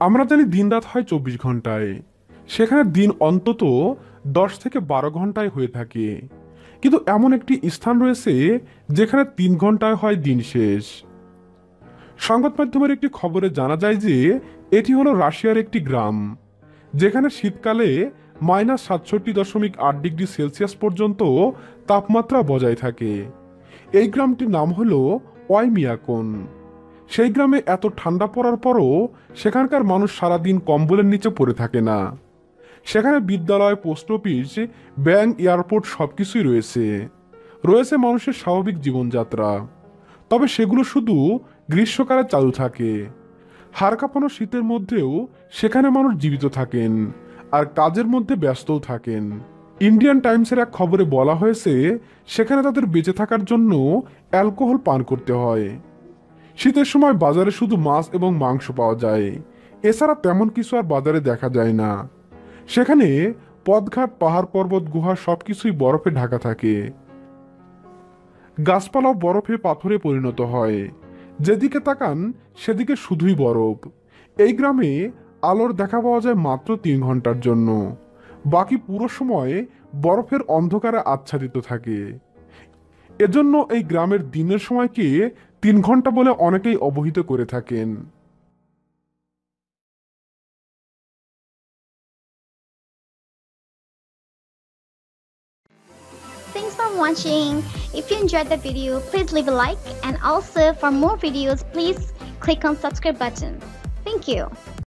আমরা জানি দিনরাত হয় চব্বিশ ঘন্টায়। সেখানে দিন অন্তত দশ থেকে বারো ঘন্টায় হয়ে থাকে। কিন্তু এমন একটি স্থান রয়েছে যেখানে তিন ঘন্টায় হয় দিন শেষ। সংবাদ মাধ্যমের একটি খবরে জানা যায় যে এটি হলো রাশিয়ার একটি গ্রাম, যেখানে শীতকালে মাইনাস সাতষট্টি দশমিক আট ডিগ্রি সেলসিয়াস পর্যন্ত তাপমাত্রা বজায় থাকে। এই গ্রামটির নাম হলো ওয়াইমিয়াকোন। সেই গ্রামে এত ঠান্ডা পড়ার পরও সেখানকার মানুষ সারাদিন কম্বলের নিচে পড়ে থাকে না। সেখানে বিদ্যালয়, পোস্ট অফিস, ব্যাংক, এয়ারপোর্ট সব কিছুই রয়েছে। রয়েছে মানুষের স্বাভাবিক জীবনযাত্রা। তবে সেগুলো শুধু গ্রীষ্মকালে চালু থাকে। হাড় কাঁপানো শীতের মধ্যেও সেখানে মানুষ জীবিত থাকেন আর কাজের মধ্যে ব্যস্তও থাকেন। ইন্ডিয়ান টাইমসের এক খবরে বলা হয়েছে, সেখানে তাদের বেঁচে থাকার জন্য অ্যালকোহল পান করতে হয়। শীতের সময় বাজারে শুধু মাছ এবং মাংস পাওয়া যায়। এছাড়া তেমন কিছু আর বাজারে দেখা যায় না। সেখানে পদঘাট, পাহাড় পর্বত, গুহা সবকিছুই বরফে ঢাকা থাকে। গাছপালাও বরফে পাথরে পরিণত হয়। যেদিকে তাকান, সেদিকে শুধুই বরফ। এই গ্রামে আলোর দেখা পাওয়া যায় মাত্র তিন ঘণ্টার জন্য। বাকি পুরো সময় বরফের অন্ধকারে আচ্ছাদিত থাকে। এজন্য এই গ্রামের দিনের সময়কে তিন ঘণ্টা বলে অনেকেই অবহিত করে থাকেন Thanks for watching. If you enjoyed the video, please leave a like and also for more videos, please click on subscribe button. Thank you.